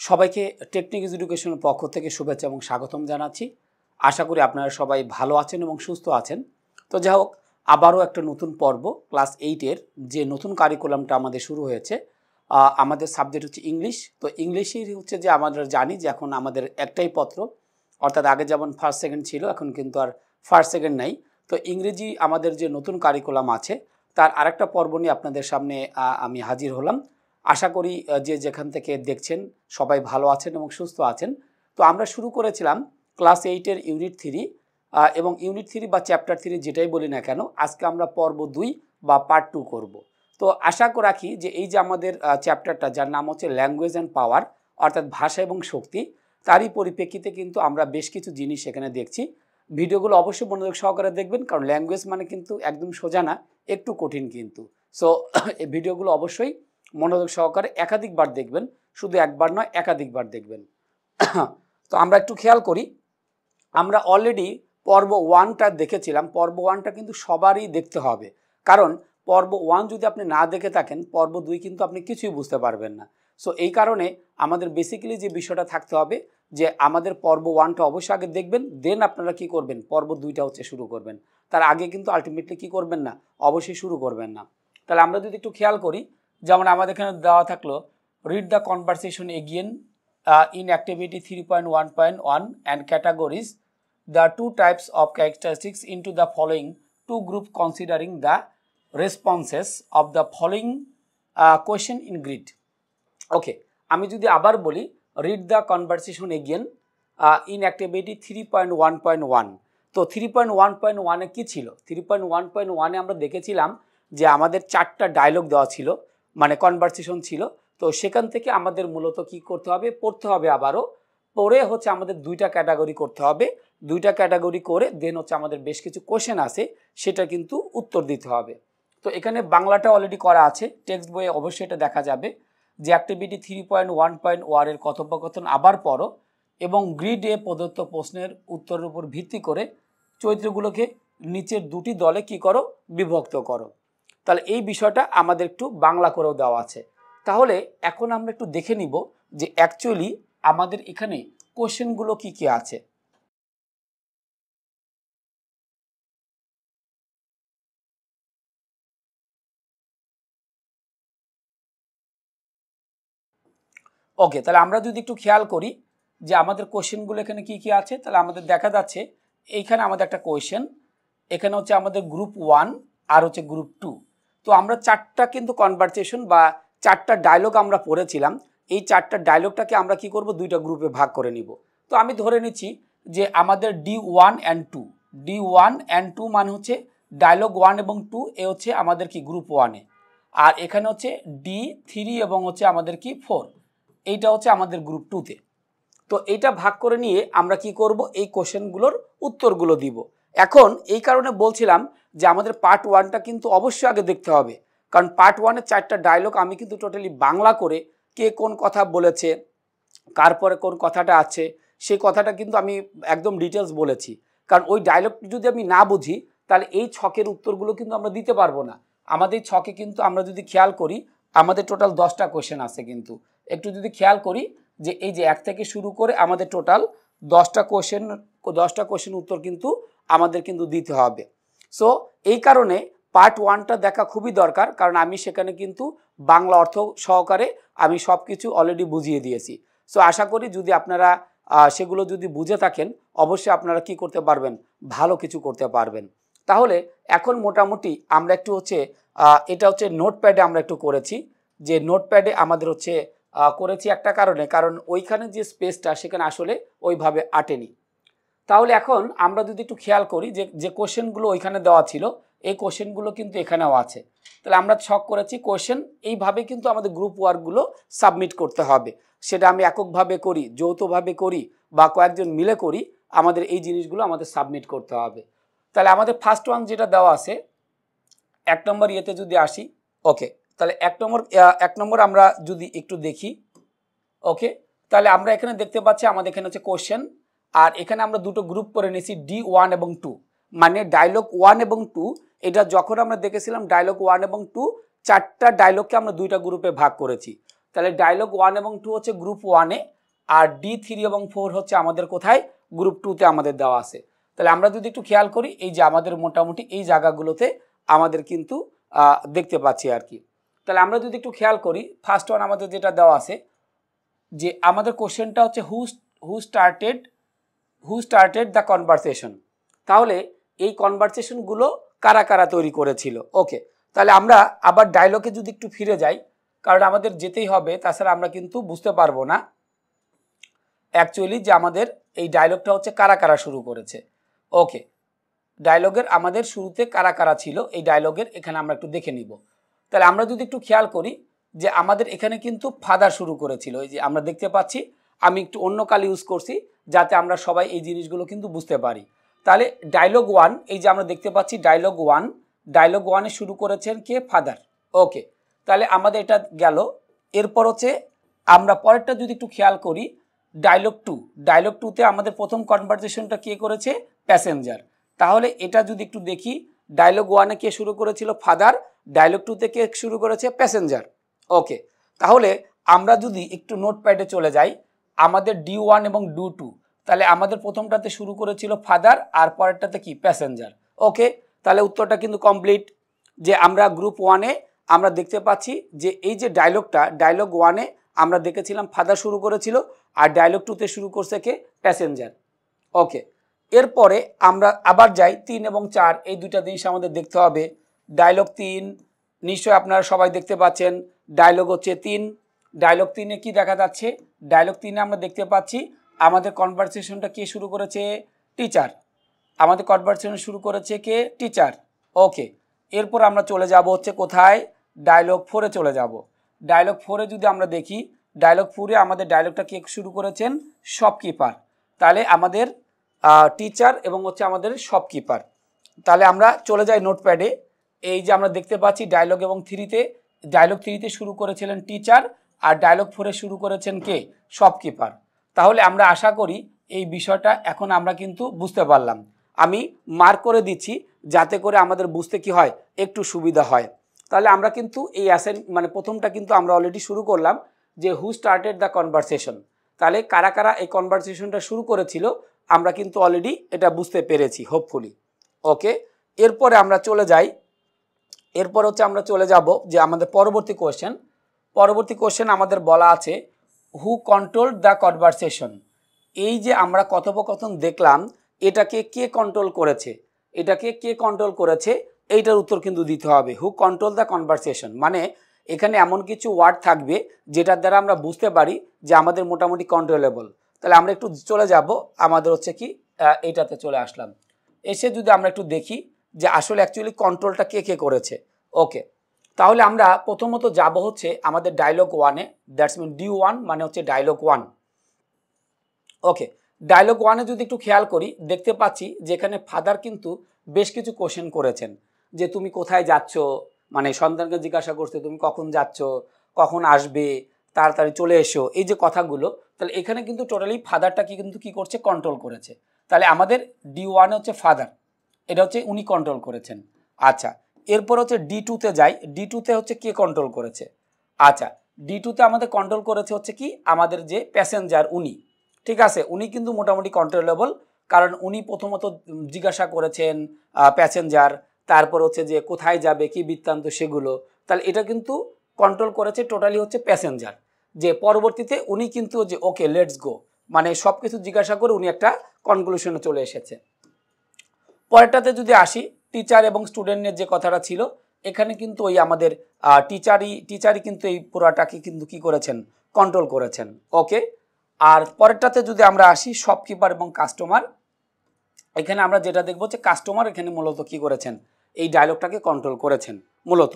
সবাইকে টেকনিক এডুকেশনের পক্ষ থেকে শুভেচ্ছা এবং স্বাগতম জানাচ্ছি। আশা করি আপনারা সবাই ভালো আছেন এবং সুস্থ আছেন। তো যাই হোক, আবারও একটা নতুন পর্ব, ক্লাস এইটের যে নতুন কারিকুলামটা আমাদের শুরু হয়েছে আমাদের সাবজেক্ট হচ্ছে ইংলিশ তো ইংলিশেই হচ্ছে যে আমরা জানি যে এখন আমাদের একটাই পত্র, অর্থাৎ আগে যেমন ফার্স্ট সেকেন্ড ছিল, এখন কিন্তু আর ফার্স্ট সেকেন্ড নাই। তো ইংরেজি আমাদের যে নতুন কারিকুলাম আছে, তার আরেকটা পর্ব নিয়ে আপনাদের সামনে আমি হাজির হলাম। আশা করি যে যেখান থেকে দেখছেন সবাই ভালো আছেন এবং সুস্থ আছেন। তো আমরা শুরু করেছিলাম ক্লাস এইটের ইউনিট থ্রি এবং ইউনিট থ্রি বা চ্যাপ্টার থ্রি যেটাই বলি না কেন, আজকে আমরা পর্ব দুই বা পার্ট টু করব। তো আশা রাখি যে এই যে আমাদের চ্যাপ্টারটা যার নাম হচ্ছে ল্যাঙ্গুয়েজ অ্যান্ড পাওয়ার, অর্থাৎ ভাষা এবং শক্তি, তারই পরিপ্রেক্ষিতে কিন্তু আমরা বেশ কিছু জিনিস এখানে দেখছি। ভিডিওগুলো অবশ্যই মনোযোগ সহকারে দেখবেন, কারণ ল্যাঙ্গুয়েজ মানে কিন্তু একদম সোজা না, একটু কঠিন কিন্তু। সো এই ভিডিওগুলো অবশ্যই মনোযোগ সহকারে একাধিকবার দেখবেন, শুধু একবার নয়, একাধিকবার দেখবেন। তো আমরা একটু খেয়াল করি, আমরা অলরেডি পর্ব ওয়ানটা দেখেছিলাম, পর্ব ওয়ানটা কিন্তু সবারই দেখতে হবে। কারণ পর্ব ওয়ান যদি আপনি না দেখে থাকেন, পর্ব দুই কিন্তু আপনি কিছুই বুঝতে পারবেন না। সো এই কারণে আমাদের বেসিক্যালি যে বিষয়টা থাকতে হবে, যে আমাদের পর্ব ওয়ানটা অবশ্যই আগে দেখবেন দেন আপনারা কি করবেন? পর্ব দুইটা হচ্ছে শুরু করবেন। তার আগে কিন্তু আলটিমেটলি কি করবেন না? অবশ্যই শুরু করবেন না। তাহলে আমরা যদি একটু খেয়াল করি যেমন আমাদের এখানে দেওয়া থাকল read the conversation again in activity three point one point one and categorize the two types of into the following two group considering the responses of the following uh, question in grid. Okay আমি যদি আবার বলি read the conversation again in activity three point one point one তো three point one point ওয়ানে কী ছিল? Three point one point ওয়ানে আমরা দেখেছিলাম যে আমাদের চারটা ডায়লগ দেওয়া ছিল। মানে কনভারসেশন ছিল। তো সেখান থেকে আমাদের মূলত কি করতে হবে, পড়তে হবে আবারও। পড়ে হচ্ছে আমাদের দুইটা ক্যাটাগরি করতে হবে। দুইটা ক্যাটাগরি করে দেন হচ্ছে আমাদের বেশ কিছু কোশ্চেন আছে সেটা কিন্তু উত্তর দিতে হবে। তো এখানে বাংলাটা অলরেডি করা আছে টেক্সট বইয়ে অবশ্যই এটা দেখা যাবে যে activity three point one point ওয়ারের কথোপকথন আবার পড়ো এবং গ্রিড এ প্রদত্ত প্রশ্নের উত্তরের উপর ভিত্তি করে চরিত্রগুলোকে নিচের দুটি দলে কি করো, বিভক্ত করো। তাহলে এই বিষয়টা আমাদের একটু বাংলা করেও দেওয়া আছে। তাহলে এখন আমরা একটু দেখে নিব যে অ্যাকচুয়ালি আমাদের এখানে কোশ্চেনগুলো কি কি আছে। ওকে তাহলে আমরা যদি একটু খেয়াল করি যে আমাদের কোশ্চেনগুলো এখানে কি কি আছে, তাহলে আমাদের দেখা যাচ্ছে, এইখানে আমাদের একটা কোয়েশ্চেন এখানে হচ্ছে আমাদের গ্রুপ ওয়ান আর হচ্ছে গ্রুপ টু তো আমরা চারটা কিন্তু কনভারসেশন বা চারটা ডায়লগ আমরা পড়েছিলাম। এই চারটা ডায়লগটাকে আমরা কি করব? দুইটা গ্রুপে ভাগ করে নিব। তো আমি ধরে নিচ্ছি যে আমাদের D one and two D one and two মানে হচ্ছে ডায়লগ ওয়ান এবং টু এ হচ্ছে আমাদের কি গ্রুপ ওয়ানে আর এখানে হচ্ছে ডি থ্রি এবং হচ্ছে আমাদের কি ফোর এইটা হচ্ছে আমাদের গ্রুপ টুতে তো। এইটা ভাগ করে নিয়ে আমরা কি করব? এই কোশ্চেনগুলোর উত্তরগুলো দিব। এখন এই কারণে বলছিলাম যে আমাদের পার্ট ওয়ানটা কিন্তু অবশ্যই আগে দেখতে হবে। কারণ পার্ট ওয়ানের চারটা ডায়লগ আমি কিন্তু টোটালি বাংলা করে কে কোন কথা বলেছে কার পরে কোন কথাটা আছে, সেই কথাটা কিন্তু আমি একদম ডিটেলস বলেছি। কারণ ওই ডায়লগটি যদি আমি না বুঝি, তাহলে এই ছকের উত্তরগুলো কিন্তু আমরা দিতে পারব না। আমাদের ছকে কিন্তু আমরা যদি খেয়াল করি, আমাদের টোটাল দশটা কোশ্চেন আছে কিন্তু। একটু যদি খেয়াল করি যে এই যে এক থেকে শুরু করে আমাদের টোটাল দশটা কোশ্চেন দশটা কোশ্চেন উত্তর কিন্তু আমাদের কিন্তু দিতে হবে। সো এই কারণে পার্ট ওয়ানটা দেখা খুবই দরকার, কারণ আমি সেখানে কিন্তু বাংলা অর্থ সহকারে আমি সব কিছু অলরেডি বুঝিয়ে দিয়েছি। সো আশা করি যদি আপনারা সেগুলো যদি বুঝে থাকেন, অবশ্যই আপনারা কি করতে পারবেন? ভালো কিছু করতে পারবেন। তাহলে এখন মোটামুটি আমরা একটু হচ্ছে এটা হচ্ছে নোটপ্যাডে আমরা একটু করেছি। যে নোটপ্যাডে আমাদের হচ্ছে করেছি একটা কারণে, কারণ ওইখানে যে স্পেসটা সেখানে আসলে ওইভাবে আটেনি। তাহলে এখন আমরা যদি একটু খেয়াল করি যে যে কোশ্চেনগুলো ওইখানে দেওয়া ছিল, এই কোশ্চেনগুলো কিন্তু এখানেও আছে। তাহলে আমরা ছক করেছি কোশ্চেন এইভাবে কিন্তু আমাদের গ্রুপ ওয়ার্কগুলো সাবমিট করতে হবে। সেটা আমি এককভাবে করি, যৌথভাবে করি বা কয়েকজন মিলে করি, আমাদের এই জিনিসগুলো আমাদের সাবমিট করতে হবে। তাহলে আমাদের ফার্স্ট ওয়ান যেটা দেওয়া আছে, এক নম্বর ইয়েতে যদি আসি ওকে তাহলে এক নম্বর এক নম্বর আমরা যদি একটু দেখি ওকে তাহলে আমরা এখানে দেখতে পাচ্ছি আমাদের এখানে হচ্ছে কোশ্চেন আর এখানে আমরা দুটো গ্রুপ করে নিয়েছি ডি ওয়ান এবং টু মানে ডায়লগ ওয়ান এবং টু এটা যখন আমরা দেখেছিলাম ডায়লগ ওয়ান এবং টু চারটা ডায়লগকে আমরা দুইটা গ্রুপে ভাগ করেছি। তাহলে ডায়লগ ওয়ান এবং টু হচ্ছে গ্রুপ ওয়ানে আর ডি থ্রি এবং ফোর হচ্ছে আমাদের কোথায়? গ্রুপ টুতে আমাদের দেওয়া আছে। তাহলে আমরা যদি একটু খেয়াল করি, এই যে আমাদের মোটামুটি এই জায়গাগুলোতে আমাদের কিন্তু দেখতে পাচ্ছি আর কি। তাহলে আমরা যদি একটু খেয়াল করি ফার্স্ট ওয়ান আমাদের যেটা দেওয়া আছে, যে আমাদের কোশ্চেনটা হচ্ছে who who started who started the conversation তাহলে এই কনভারসেশনগুলো কারা কারা তৈরি করেছিল? ওকে তাহলে আমরা আবার ডায়লগে যদি একটু ফিরে যাই, কারণ আমাদের যেতেই হবে, তাছাড়া আমরা কিন্তু বুঝতে পারব না। অ্যাকচুয়ালি যে আমাদের এই ডায়লগটা হচ্ছে কারা কারা শুরু করেছে। ওকে ডায়লগের আমাদের শুরুতে কারা কারা ছিল, এই ডায়লগের এখানে আমরা একটু দেখে নিব। তাহলে আমরা যদি একটু খেয়াল করি, যে আমাদের এখানে কিন্তু ফাদার শুরু করেছিল, এই যে আমরা দেখতে পাচ্ছি আমি একটু অন্য কাল ইউজ করছি যাতে আমরা সবাই এই জিনিসগুলো কিন্তু বুঝতে পারি। তাহলে ডায়লগ ওয়ান এই যে আমরা দেখতে পাচ্ছি ডায়লগ ওয়ান ডায়লগ ওয়ানে শুরু করেছেন কে? ফাদার ওকে তাহলে আমাদের এটা গেল। এরপর হচ্ছে আমরা পরেরটা যদি একটু খেয়াল করি ডায়লগ টু ডায়লগ টুতে আমাদের প্রথম কনভারসেশনটা কে করেছে? প্যাসেঞ্জার তাহলে এটা যদি একটু দেখি ডায়লগ ওয়ানে কে শুরু করেছিল? ফাদার ডায়লগ টুতে কে শুরু করেছে? প্যাসেঞ্জার ওকে তাহলে আমরা যদি একটু নোটপ্যাডে চলে যাই আমাদের ডি ওয়ান এবং ডু টু তাহলে আমাদের প্রথমটাতে শুরু করেছিল ফাদার আর পরেরটাতে কি? প্যাসেঞ্জার ওকে তাহলে উত্তরটা কিন্তু কমপ্লিট যে আমরা গ্রুপ ওয়ানে আমরা দেখতে পাচ্ছি যে এই যে ডায়লগটা ডায়লগ ওয়ানে আমরা দেখেছিলাম ফাদার শুরু করেছিল আর ডায়লগ টুতে শুরু করছে কে? প্যাসেঞ্জার ওকে এরপরে আমরা আবার যাই তিন এবং চার, এই দুইটা জিনিস আমাদের দেখতে হবে। ডায়লগ তিন নিশ্চয় আপনারা সবাই দেখতে পাচ্ছেন। ডায়লগ হচ্ছে তিন ডায়লগ তিনে কি দেখা যাচ্ছে? ডায়লগ তিনে আমরা দেখতে পাচ্ছি, আমাদের কনভারসেশনটা কে শুরু করেছে? টিচার আমাদের কনভারসেশন শুরু করেছে কে? টিচার ওকে এরপর আমরা চলে যাব হচ্ছে কোথায়? ডায়লগ ফোরে চলে যাব। ডায়লগ ফোরে যদি আমরা দেখি ডায়লগ ফোরে আমাদের ডায়লগটা কে শুরু করেছেন? শপকিপার তাহলে আমাদের টিচার এবং হচ্ছে আমাদের শপকিপার তাহলে আমরা চলে যাই নোটপ্যাডে এই যে আমরা দেখতে পাচ্ছি ডায়লগ এবং থ্রিতে ডায়লগ থ্রিতে শুরু করেছিলেন টিচার আর ডায়লগ ফোরে শুরু করেছেন কে? শপকিপার তাহলে আমরা আশা করি এই বিষয়টা এখন আমরা কিন্তু বুঝতে পারলাম। আমি মার্ক করে দিচ্ছি যাতে করে আমাদের বুঝতে কি হয়, একটু সুবিধা হয়। তাহলে আমরা কিন্তু এই অ্যাসেন মানে প্রথমটা কিন্তু আমরা অলরেডি শুরু করলাম যে হু স্টার্টেড দ্য কনভারসেশন তাহলে কারা কারা এই কনভারসেশনটা শুরু করেছিল, আমরা কিন্তু অলরেডি এটা বুঝতে পেরেছি হোপফুলি ওকে এরপরে আমরা চলে যাই। এরপর হচ্ছে আমরা চলে যাব যে আমাদের পরবর্তী কোয়েশ্চেন পরবর্তী কোশ্চেন আমাদের বলা আছে হু কন্ট্রোল দ্য কনভারসেশন এই যে আমরা কথোপকথন দেখলাম, এটাকে কে কন্ট্রোল করেছে? এটাকে কে কন্ট্রোল করেছে? এইটার উত্তর কিন্তু দিতে হবে। হু কন্ট্রোল দ্য কনভারসেশন মানে এখানে এমন কিছু ওয়ার্ড থাকবে যেটার দ্বারা আমরা বুঝতে পারি যে আমাদের মোটামুটি কন্ট্রোলেবল তাহলে আমরা একটু চলে যাব। আমাদের হচ্ছে কি এইটাতে চলে আসলাম। এসে যদি আমরা একটু দেখি যে আসলে অ্যাকচুয়ালি কন্ট্রোলটা কে কে করেছে? ওকে তাহলে আমরা প্রথমত যাব হচ্ছে আমাদের ডায়লগ ওয়ানে দ্যাটস মিন ডি ওয়ান মানে হচ্ছে ডায়লগ ওয়ান ওকে ডায়লগ ওয়ানে যদি একটু খেয়াল করি, দেখতে পাচ্ছি যেখানে ফাদার কিন্তু বেশ কিছু কোশ্চেন করেছেন। যে তুমি কোথায় যাচ্ছ? মানে সন্তানকে জিজ্ঞাসা করছে, তুমি কখন যাচ্ছ? কখন আসবে? তাড়াতাড়ি চলে এসো। এই যে কথাগুলো, তাহলে এখানে কিন্তু টোটালি ফাদারটাকে কিন্তু কি করছে? কন্ট্রোল করেছে। তাহলে আমাদের ডি ওয়ানে হচ্ছে ফাদার এটা হচ্ছে উনি কন্ট্রোল করেছেন। আচ্ছা এরপর হচ্ছে ডি টুতে যাই। ডি টুতে হচ্ছে কে কন্ট্রোল করেছে? আচ্ছা ডি টুতে আমাদের কন্ট্রোল করেছে হচ্ছে কি? আমাদের যে প্যাসেঞ্জার উনি। ঠিক আছে? উনি কিন্তু মোটামুটি কন্ট্রোলেবল কারণ উনি প্রথমত জিজ্ঞাসা করেছেন প্যাসেঞ্জার তারপর হচ্ছে যে কোথায় যাবে, কি বৃত্তান্ত, সেগুলো। তাহলে এটা কিন্তু কন্ট্রোল করেছে টোটালি হচ্ছে প্যাসেঞ্জার যে পরবর্তীতে উনি কিন্তু যে ওকে লেটস গো মানে সব কিছু জিজ্ঞাসা করে উনি একটা কনক্লুশনে চলে এসেছে। পরেরটাতে যদি আসি টিচার এবং স্টুডেন্টের যে কথাটা ছিল, এখানে কিন্তু ওই আমাদের টিচারই টিচারই কিন্তু এই পুরাটাকে কিন্তু কি করেছেন? কন্ট্রোল করেছেন। ওকে আর পরেরটাতে যদি আমরা আসি শপকিপার এবং কাস্টমার এখানে আমরা যেটা দেখব যে কাস্টমার এখানে মূলত কি করেছেন? এই ডায়লগটাকে কন্ট্রোল করেছেন, মূলত।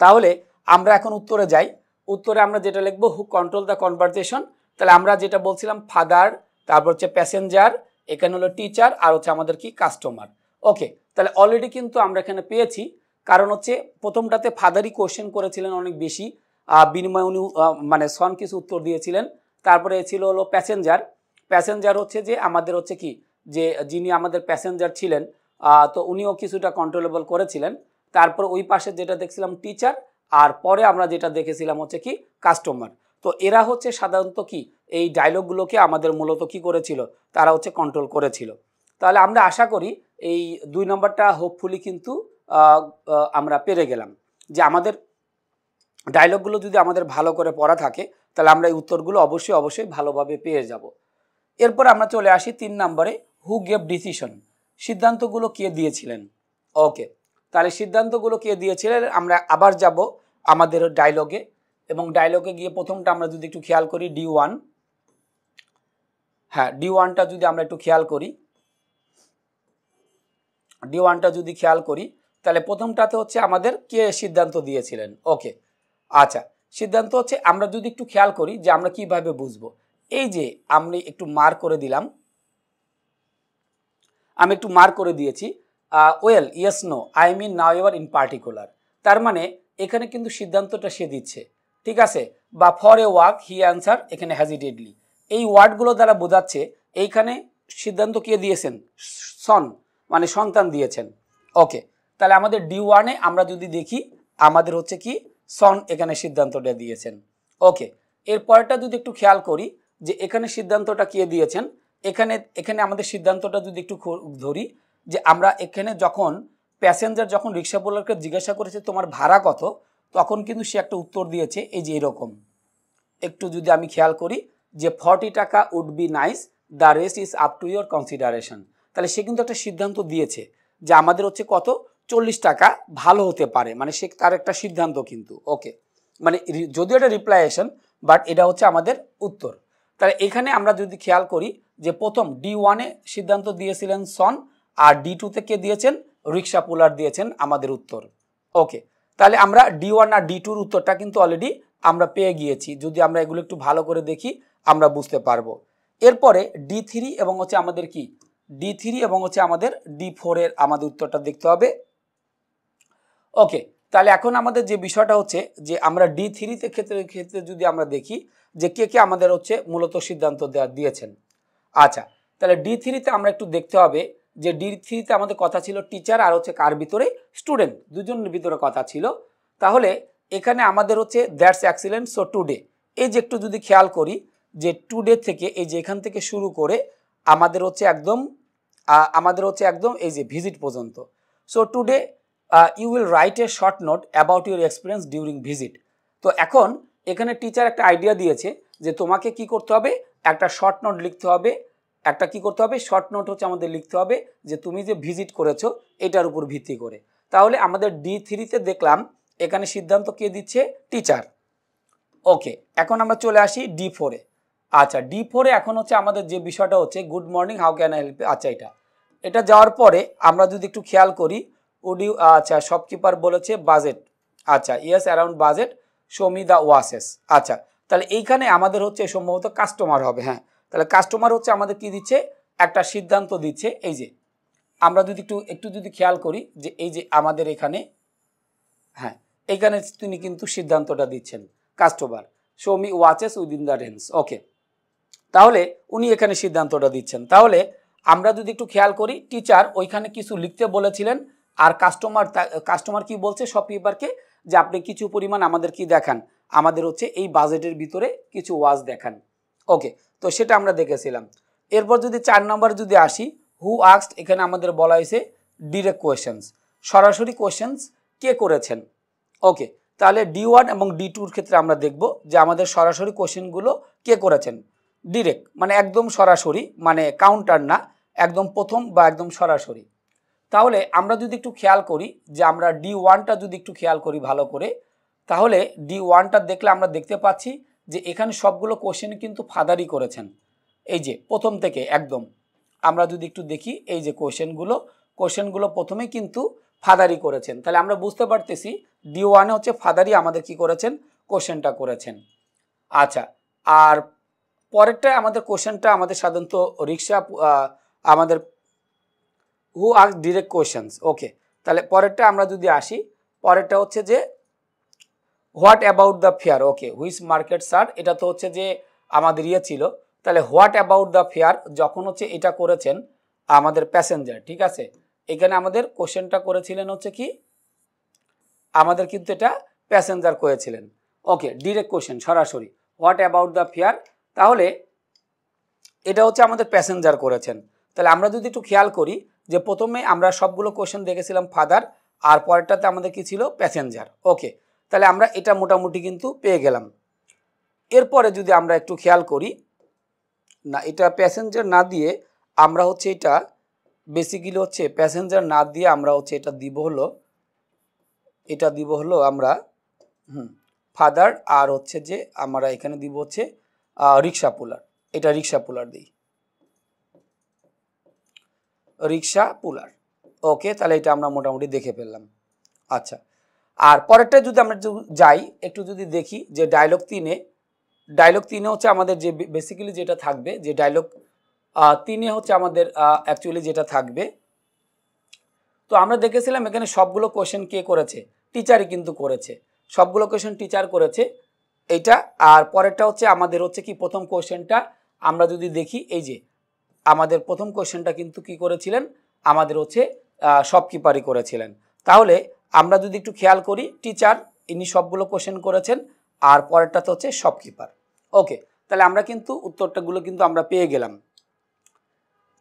তাহলে আমরা এখন উত্তরে যাই। উত্তরে আমরা যেটা লিখব হু কন্ট্রোল দ্য কনভারসেশন তাহলে আমরা যেটা বলছিলাম ফাদার তারপর হচ্ছে প্যাসেঞ্জার এখানে হলো টিচার আর হচ্ছে আমাদের কি? কাস্টমার ওকে তাহলে অলরেডি কিন্তু আমরা এখানে পেয়েছি। কারণ হচ্ছে প্রথমটাতে ফাদারই কোশ্চেন করেছিলেন অনেক বেশি। বিনিময় উনি মানে সন কিছু উত্তর দিয়েছিলেন। তারপরে ছিল হলো প্যাসেঞ্জার প্যাসেঞ্জার হচ্ছে যে আমাদের হচ্ছে কি? যে যিনি আমাদের প্যাসেঞ্জার ছিলেন তো উনিও কিছুটা কন্ট্রোলেবল করেছিলেন। তারপর ওই পাশে যেটা দেখছিলাম টিচার আর পরে আমরা যেটা দেখেছিলাম হচ্ছে কি? কাস্টমার তো এরা হচ্ছে সাধারণত কি? এই ডায়লগগুলোকে আমাদের মূলত কি করেছিল? তারা হচ্ছে কন্ট্রোল করেছিল। তাহলে আমরা আশা করি এই দুই নম্বরটা হোপফুলি কিন্তু আমরা পেরে গেলাম। যে আমাদের ডায়লগগুলো যদি আমাদের ভালো করে পড়া থাকে, তাহলে আমরা এই উত্তরগুলো অবশ্যই অবশ্যই ভালোভাবে পেয়ে যাব। এরপর আমরা চলে আসি তিন নম্বরে হু গেভ ডিসিশন সিদ্ধান্তগুলো কে দিয়েছিলেন? ওকে তাহলে সিদ্ধান্তগুলো কে দিয়েছিলেন? আমরা আবার যাব আমাদের ডায়লগে এবং ডায়লগে গিয়ে প্রথমটা আমরা যদি একটু খেয়াল করি ডি ওয়ান হ্যাঁ ডি ওয়ানটা যদি আমরা একটু খেয়াল করি ডি ওয়ানটা যদি খেয়াল করি, তাহলে প্রথমটাতে হচ্ছে আমাদের কে সিদ্ধান্ত দিয়েছিলেন? ওকে আচ্ছা সিদ্ধান্ত হচ্ছে আমরা যদি একটু খেয়াল করি যে আমরা কীভাবে বুঝব। এই যে আমি একটু মার করে দিলাম। আমি একটু মার করে দিয়েছি। Well yes no I mean now ever in particular তার মানে এখানে কিন্তু সিদ্ধান্তটা সে দিচ্ছে। ঠিক আছে? বা for a walk he answer এখানে হ্যাজিটেডলি এই ওয়ার্ডগুলো দ্বারা বোঝাচ্ছে এইখানে সিদ্ধান্ত কে দিয়েছেন? সন মানে সন্তান দিয়েছেন। ওকে তাহলে আমাদের ডি ওয়ানে আমরা যদি দেখি, আমাদের হচ্ছে কি সন এখানে সিদ্ধান্তটা দিয়েছেন। ওকে এরপরটা যদি একটু খেয়াল করি, যে এখানে সিদ্ধান্তটা কে দিয়েছেন? এখানে এখানে আমাদের সিদ্ধান্তটা যদি একটু ধরি, যে আমরা এখানে যখন প্যাসেঞ্জার যখন রিক্সা বোলারকে জিজ্ঞাসা করেছে, তোমার ভাড়া কত? তখন কিন্তু সে একটা উত্তর দিয়েছে, এই যে এরকম। একটু যদি আমি খেয়াল করি, যে ফর্টি টাকা would be nice the rest is up to your consideration তাহলে সে কিন্তু একটা সিদ্ধান্ত দিয়েছে যে আমাদের হচ্ছে কত? চল্লিশ টাকা ভালো হতে পারে। মানে সে তার একটা সিদ্ধান্ত কিন্তু। ওকে মানে যদিও এটা রিপ্লাইয়েশন বাট এটা হচ্ছে আমাদের উত্তর। তাহলে এখানে আমরা যদি খেয়াল করি যে প্রথম ডি ওয়ানে সিদ্ধান্ত দিয়েছিলেন সন আর ডি টুতে কে দিয়েছেন? রিক্সা পুলার দিয়েছেন আমাদের উত্তর। ওকে তাহলে আমরা ডি ওয়ান আর ডি টুর উত্তরটা কিন্তু অলরেডি আমরা পেয়ে গিয়েছি। যদি আমরা এগুলো একটু ভালো করে দেখি, আমরা বুঝতে পারব। এরপরে ডি থ্রি এবং হচ্ছে আমাদের কি? ডি থ্রি এবং হচ্ছে আমাদের ডি ফোরের আমাদের উত্তরটা দেখতে হবে। ওকে তাহলে এখন আমাদের যে বিষয়টা হচ্ছে যে আমরা ডি থ্রিতে ক্ষেত্রে ক্ষেত্রে যদি আমরা দেখি যে কে কে আমাদের হচ্ছে মূলত সিদ্ধান্ত দেওয়া দিয়েছেন। আচ্ছা তাহলে ডি থ্রিতে আমরা একটু দেখতে হবে যে ডি থ্রিতে আমাদের কথা ছিল টিচার আর হচ্ছে কার ভিতরে? স্টুডেন্ট দুজনের ভিতরে কথা ছিল। তাহলে এখানে আমাদের হচ্ছে দ্যাটস অ্যাক্সিলেন্ট সো টুডে এই যে একটু যদি খেয়াল করি যে টুডে থেকে, এই যে এখান থেকে শুরু করে আমাদের হচ্ছে একদম আমাদের হচ্ছে একদম এই যে ভিজিট পর্যন্ত। So today you will write a short note about your experience during visit তো এখন, এখানে টিচার একটা আইডিয়া দিয়েছে যে তোমাকে কি করতে হবে? একটা শর্ট নোট লিখতে হবে। একটা কি করতে হবে? শর্ট নোট হচ্ছে আমাদের লিখতে হবে যে তুমি যে ভিজিট করেছ, এটার উপর ভিত্তি করে। তাহলে আমাদের ডি থ্রিতে দেখলাম, এখানে সিদ্ধান্ত কে দিচ্ছে? টিচার ওকে এখন আমরা চলে আসি ডি ফোরে আচ্ছা ডি ফোরে এখন হচ্ছে আমাদের যে বিষয়টা হচ্ছে good morning how can I help আচ্ছা এটা। এটা যাওয়ার পরে আমরা যদি একটু খেয়াল করি ইউ আচ্ছা শপকিপার বলেছে বাজেট আচ্ছা yes around budget show me the watches আচ্ছা তাহলে এইখানে আমাদের হচ্ছে সম্ভবত কাস্টমার হবে হ্যাঁ। তাহলে কাস্টমার হচ্ছে আমাদের কি দিচ্ছে? একটা সিদ্ধান্ত দিচ্ছে, এই যে। আমরা যদি একটু একটু যদি খেয়াল করি যে এই যে আমাদের এখানে হ্যাঁ এখানে তিনি কিন্তু সিদ্ধান্তটা দিচ্ছেন customer show me watches within the range okay তাহলে উনি এখানে সিদ্ধান্তটা দিচ্ছেন। তাহলে আমরা যদি একটু খেয়াল করি টিচার ওইখানে কিছু লিখতে বলেছিলেন আর কাস্টমার কাস্টমার কি বলছে শপকিপারকে যে আপনি কিছু পরিমাণ আমাদের কি দেখান। আমাদের হচ্ছে এই বাজেটের ভিতরে কিছু ওয়াজ দেখান। ওকে তো সেটা আমরা দেখেছিলাম। এরপর যদি চার নম্বর যদি আসি হু আক্সড এখানে আমাদের বলা হয়েছে ডিরেক্ট কোয়েশনস সরাসরি কোয়েশনস কে করেছেন? ওকে তাহলে ডি ওয়ান এবং ডি টুর ক্ষেত্রে আমরা দেখব যে আমাদের সরাসরি কোয়েশনগুলো কে করেছেন? ডিরেক্ট মানে একদম সরাসরি মানে কাউন্টার না, একদম প্রথম বা একদম সরাসরি। তাহলে আমরা যদি একটু খেয়াল করি যে আমরা ডি ওয়ানটা যদি একটু খেয়াল করি ভালো করে, তাহলে ডি ওয়ানটা দেখলে আমরা দেখতে পাচ্ছি যে এখানে সবগুলো কোশ্চেন কিন্তু ফাদারই করেছেন। এই যে প্রথম থেকে একদম। আমরা যদি একটু দেখি এই যে কোশ্চেনগুলো কোশ্চেনগুলো প্রথমে কিন্তু ফাদারই করেছেন। তাহলে আমরা বুঝতে পারতেছি ডি ওয়ানে হচ্ছে ফাদারই আমাদের কি করেছেন? কোশ্চেনটা করেছেন। আচ্ছা আর পরেরটা আমাদের কোশ্চেনটা আমাদের সাধারণত রিক্সা আমাদের হু আর ডিরেক্ট কোয়েশনস ওকে তাহলে পরেরটা আমরা যদি আসি, পরেরটা হচ্ছে যে what about the fare okay which market sir এটা তো হচ্ছে যে আমাদের ইয়ে ছিল। তাহলে হোয়াট অ্যাবাউট দ্য ফেয়ার যখন হচ্ছে এটা করেছেন আমাদের প্যাসেঞ্জার ঠিক আছে? এখানে আমাদের কোশ্চেনটা করেছিলেন হচ্ছে কি? আমাদের কিন্তু এটা প্যাসেঞ্জার করেছিলেন। ওকে ডিরেক্ট কোয়েশ্চেন সরাসরি। হোয়াট অ্যাবাউট দ্য ফেয়ার তাহলে এটা হচ্ছে আমাদের প্যাসেঞ্জার করেছেন। তাহলে আমরা যদি একটু খেয়াল করি যে প্রথমে আমরা সবগুলো কোয়েশ্চেন দেখেছিলাম ফাদার আর পরেরটাতে আমাদের কি ছিল? প্যাসেঞ্জার ওকে তাহলে আমরা এটা মোটামুটি কিন্তু পেয়ে গেলাম। এরপরে যদি আমরা একটু খেয়াল করি, না, এটা প্যাসেঞ্জার না দিয়ে আমরা হচ্ছে এটা বেসিক্যালি হচ্ছে প্যাসেঞ্জার না দিয়ে আমরা হচ্ছে এটা দিব হলো, এটা দিব হলো আমরা, হুম ফাদার আর হচ্ছে যে আমরা এখানে দিব হচ্ছে রিক্সা পুলার। এটা রিক্সা পুলার দিই। রিক্সা পুলার। ওকে, তাহলে এটা আমরা মোটামুটি দেখে ফেললাম। আচ্ছা আর পরেরটা যদি আমরা যাই, একটু যদি দেখি যে ডায়লগ তিনে ডায়লগ তিনে হচ্ছে আমাদের যে বেসিক্যালি যেটা থাকবে, যে ডায়লগ তিনে হচ্ছে আমাদের অ্যাকচুয়ালি যেটা থাকবে। তো আমরা দেখেছিলাম এখানে সবগুলো কোয়েশ্চেন কে করেছে? টিচারই কিন্তু করেছে। সবগুলো কোয়েশ্চেন টিচার করেছে। এইটা আর পরেরটা হচ্ছে আমাদের হচ্ছে কি প্রথম কোয়েশ্চেনটা আমরা যদি দেখি, এই যে আমাদের প্রথম কোয়েশ্চেনটা কিন্তু কি করেছিলেন? আমাদের হচ্ছে শপকিপারই করেছিলেন। তাহলে আমরা যদি একটু খেয়াল করি টিচার ইনি সবগুলো কোয়েশ্চেন করেছেন, আর পরেরটা তো হচ্ছে শপকিপার ওকে, তাহলে আমরা কিন্তু উত্তরটাগুলো কিন্তু আমরা পেয়ে গেলাম।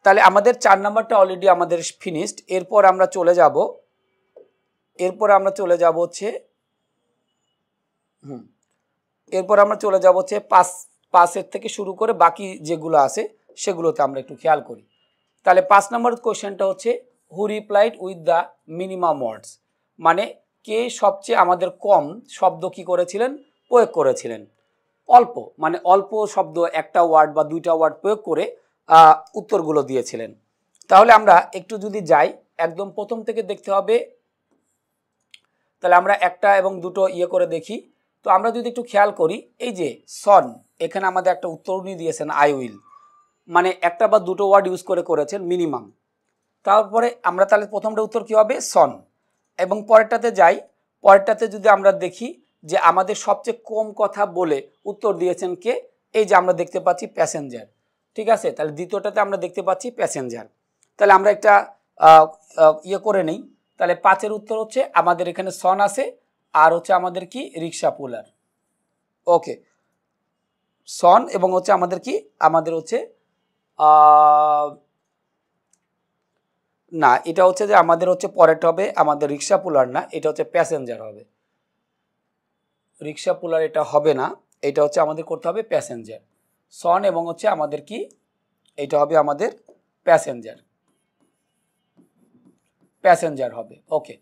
তাহলে আমাদের চার নাম্বারটা অলরেডি আমাদের ফিনিশড এরপর আমরা চলে যাব, এরপর আমরা চলে যাব হচ্ছে, হুম এরপর আমরা চলে যাব হচ্ছে পাঁচ পাঁচের থেকে শুরু করে বাকি যেগুলো আছে, সেগুলোতে আমরা একটু খেয়াল করি। তাহলে পাঁচ নম্বর কোয়েশ্চেনটা হচ্ছে who replied with the minimum words মানে কে সবচেয়ে আমাদের কম শব্দ কি করেছিলেন? প্রয়োগ করেছিলেন। অল্প মানে অল্প শব্দ, একটা ওয়ার্ড বা দুইটা ওয়ার্ড প্রয়োগ করে উত্তরগুলো দিয়েছিলেন। তাহলে আমরা একটু যদি যাই, একদম প্রথম থেকে দেখতে হবে, তাহলে আমরা একটা এবং দুটো ইয়ে করে দেখি। তো আমরা যদি একটু খেয়াল করি, এই যে সন এখানে আমাদের একটা উত্তর উনি দিয়েছেন আই উইল মানে একটা বা দুটো ওয়ার্ড ইউজ করে করেছেন মিনিমাম তারপরে আমরা তাহলে প্রথমটা উত্তর কী হবে? সন এবং পরেরটাতে যাই, পরেরটাতে যদি আমরা দেখি যে আমাদের সবচেয়ে কম কথা বলে উত্তর দিয়েছেন কে? এই যে আমরা দেখতে পাচ্ছি প্যাসেঞ্জার ঠিক আছে? তাহলে দ্বিতীয়টাতে আমরা দেখতে পাচ্ছি প্যাসেঞ্জার তাহলে আমরা একটা ইয়ে করে নেই। তাহলে পাঁচের উত্তর হচ্ছে, আমাদের এখানে সন আছে আর হচ্ছে আমাদের কি রিক্সা পুলার। ওকে। সন এবং হচ্ছে আমাদের কি? আমাদের হচ্ছে না, এটা হচ্ছে যে আমাদের হচ্ছে পরেরটা হবে আমাদের রিক্সা পুলার না, এটা হচ্ছে প্যাসেঞ্জার হবে। রিক্সা পুলার এটা হবে না, এটা হচ্ছে আমাদের করতে হবে প্যাসেঞ্জার। সন এবং হচ্ছে আমাদের কি? এটা হবে আমাদের প্যাসেঞ্জার। প্যাসেঞ্জার হবে, ওকে।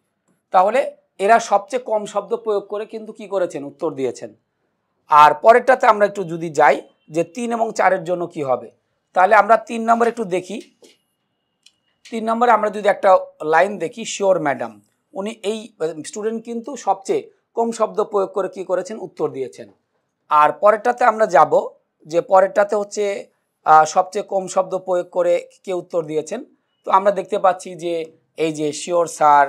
তাহলে এরা সবচেয়ে কম শব্দ প্রয়োগ করে কিন্তু কি করেছেন? উত্তর দিয়েছেন। আর পরেরটাতে আমরা একটু যদি যাই, যে তিন এবং চারের জন্য কি হবে? তাহলে আমরা তিন নম্বর একটু দেখি। তিন নম্বরে আমরা যদি একটা লাইন দেখি শিওর ম্যাডাম উনি এই স্টুডেন্ট কিন্তু সবচেয়ে কম শব্দ প্রয়োগ করে কি করেছেন? উত্তর দিয়েছেন। আর পরেরটাতে আমরা যাব, যে পরেরটাতে হচ্ছে সবচেয়ে কম শব্দ প্রয়োগ করে কে উত্তর দিয়েছেন? তো আমরা দেখতে পাচ্ছি যে, এই যে শিওর স্যার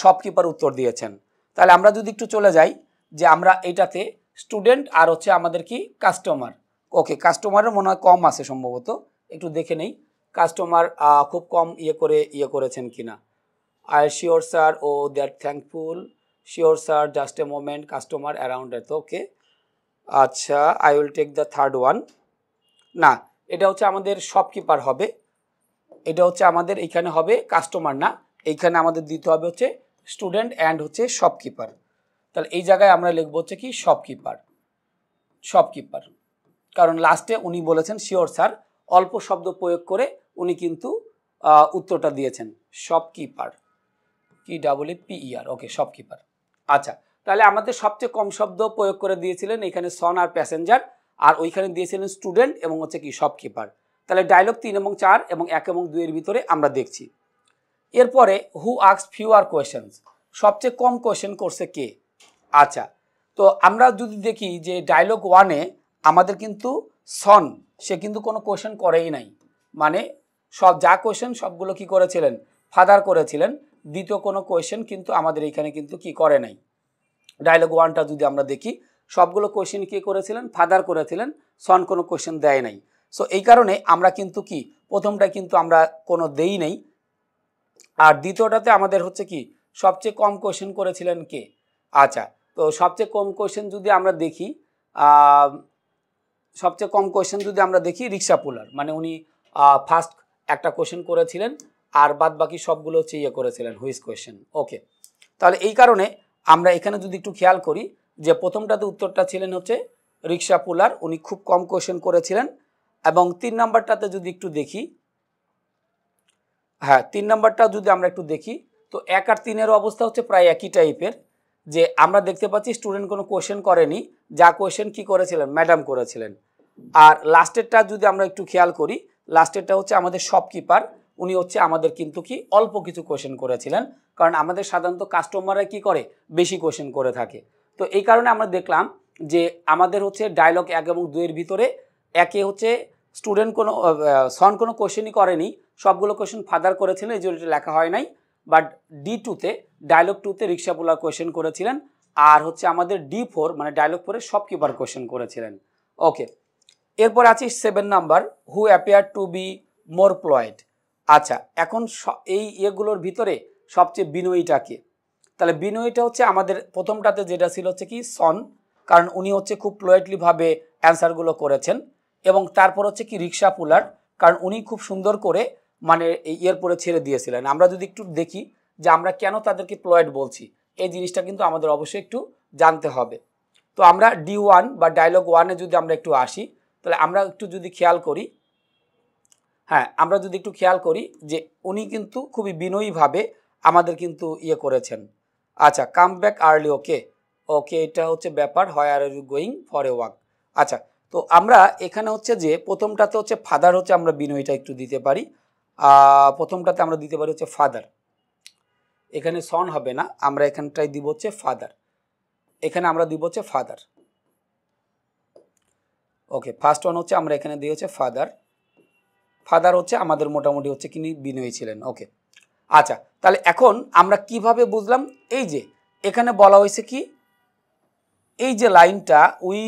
শপকিপার উত্তর দিয়েছেন। তাহলে আমরা যদি একটু চলে যাই যে আমরা এটাতে স্টুডেন্ট আর হচ্ছে আমাদের কি কাস্টমার ওকে কাস্টমারের মনে হয় কম আছে সম্ভবত। একটু দেখে নেই কাস্টমার খুব কম ইয়ে করে ইয়ে করেছেন কিনা। I sure sir oh that thankful sure sir just a moment customer around এত ওকে আচ্ছা I will take the third one না, এটা হচ্ছে আমাদের শপকিপার হবে। এটা হচ্ছে আমাদের, এখানে হবে কাস্টমার না। এইখানে আমাদের দিতে হবে হচ্ছে স্টুডেন্ট অ্যান্ড হচ্ছে শপকিপার তাহলে এই জায়গায় আমরা লিখব হচ্ছে কি শপকিপার শপকিপার কারণ লাস্টে উনি বলেছেন শিওর স্যার অল্প শব্দ প্রয়োগ করে উনি কিন্তু উত্তরটা দিয়েছেন। শপকিপার কি ডাবল পিইআর ওকে শপকিপার আচ্ছা তাহলে আমাদের সবচেয়ে কম শব্দ প্রয়োগ করে দিয়েছিলেন এখানে সন আর প্যাসেঞ্জার আর ওইখানে দিয়েছিলেন স্টুডেন্ট এবং হচ্ছে কি শপকিপার তাহলে ডায়লগ তিন এবং চার এবং এক এবং দুইয়ের ভিতরে আমরা দেখছি। এরপরে হু আক্স ফিউয়ার কোয়েশনস সবচেয়ে কম কোয়েশ্চেন করছে কে? আচ্ছা তো আমরা যদি দেখি যে ডায়লগ ওয়ানে আমাদের কিন্তু সন সে কিন্তু কোনো কোয়েশন করেই নাই। মানে সব যা কোয়েশন সবগুলো কি করেছিলেন? ফাদার করেছিলেন। দ্বিতীয় কোনো কোয়েশন কিন্তু আমাদের এখানে কিন্তু কি করে নাই। ডায়লগ ওয়ানটা যদি আমরা দেখি, সবগুলো কোয়েশন কি করেছিলেন? ফাদার করেছিলেন। সন কোনো কোয়েশন দেয় নাই। সো এই কারণে আমরা কিন্তু কি প্রথমটা কিন্তু আমরা কোনো দেই নেই। আর দ্বিতীয়টাতে আমাদের হচ্ছে কি, সবচেয়ে কম কোয়েশন করেছিলেন কে? আচ্ছা তো সবচেয়ে কম কোয়েশ্চেন যদি আমরা দেখি সবচেয়ে কম কোয়েশ্চেন যদি আমরা দেখি রিক্সা পুলার মানে উনি ফার্স্ট একটা কোয়েশ্চেন করেছিলেন, আর বাদ বাকি সবগুলো হচ্ছে ইয়ে করেছিলেন হুইস কোয়েশ্চেন ওকে তাহলে এই কারণে আমরা এখানে যদি একটু খেয়াল করি, যে প্রথমটাতে উত্তরটা ছিলেন হচ্ছে রিক্সা পুলার উনি খুব কম কোয়েশ্চেন করেছিলেন, এবং তিন নাম্বারটাতে যদি একটু দেখি হ্যাঁ তিন নাম্বারটা যদি আমরা একটু দেখি, তো এক আর তিনের অবস্থা হচ্ছে প্রায় একই টাইপের যে আমরা দেখতে পাচ্ছি স্টুডেন্ট কোনো কোয়েশ্চেন করেনি, যা কোয়েশ্চেন কি করেছিলেন? ম্যাডাম করেছিলেন। আর লাস্টেরটা যদি আমরা একটু খেয়াল করি লাস্টেরটা হচ্ছে আমাদের শপকিপার উনি হচ্ছে আমাদের কিন্তু কি অল্প কিছু কোয়েশ্চেন করেছিলেন, কারণ আমাদের সাধারণত কাস্টমাররা কি করে? বেশি কোয়েশ্চেন করে থাকে। তো এই কারণে আমরা দেখলাম যে আমাদের হচ্ছে ডায়লগ এক এবং দুইয়ের ভিতরে একে হচ্ছে স্টুডেন্ট কোনো সন কোনো কোয়েশ্চেনই করেনি। সবগুলো কোয়েশ্চেন ফাদার করেছিলেন, এই জন্য লেখা হয় নাই। বাট ডি টুতে ডায়লগ টুতে রিক্সা পোলার কোয়েশ্চেন করেছিলেন। আর হচ্ছে আমাদের ডি ফোর মানে ডায়লগ ফোরে শপকিপার কোয়েশ্চেন করেছিলেন। ওকে এরপর আছে seven number who appear to be more polite আচ্ছা এখন এই ইয়েগুলোর ভিতরে সবচেয়ে বিনয়ীটাকে তাহলে বিনয়ীটা হচ্ছে আমাদের প্রথমটাতে যেটা ছিল হচ্ছে কি সন কারণ উনি হচ্ছে খুব প্লয়েটলিভাবে অ্যান্সারগুলো করেছেন। এবং তারপর হচ্ছে কি রিক্সা পুলার, কারণ উনি খুব সুন্দর করে মানে ইয়ের পরে ছেড়ে দিয়েছিলেন। আমরা যদি একটু দেখি যে আমরা কেন তাদেরকে প্লয়েড বলছি, এই জিনিসটা কিন্তু আমাদের অবশ্যই একটু জানতে হবে। তো আমরা ডি ওয়ান বা ডায়লগ ওয়ানে যদি আমরা একটু আসি, তাহলে আমরা একটু যদি খেয়াল করি হ্যাঁ আমরা যদি একটু খেয়াল করি যে উনি কিন্তু খুবই বিনয়ীভাবে আমাদের কিন্তু ইয়ে করেছেন। আচ্ছা কাম ব্যাক আর্লি ওকে ওকে এটা হচ্ছে ব্যাপার হয় are you going for a walk আচ্ছা তো আমরা এখানে হচ্ছে যে প্রথমটাতে হচ্ছে ফাদার হচ্ছে আমরা বিনয়ীটা একটু দিতে পারি প্রথমটাতে আমরা দিতে পারি হচ্ছে ফাদার এখানে সন হবে না, আমরা এখানটায় দিব হচ্ছে ফাদার এখানে আমরা দিব হচ্ছে ফাদার ওকে ফার্স্ট ওয়ান হচ্ছে আমরা এখানে দিয়ে হচ্ছে ফাদার ফাদার হচ্ছে আমাদের মোটামুটি হচ্ছে কিনি বিনয়ী ছিলেন ওকে আচ্ছা তাহলে এখন আমরা কীভাবে বুঝলাম? এই যে, এখানে বলা হয়েছে কি এই যে লাইনটা we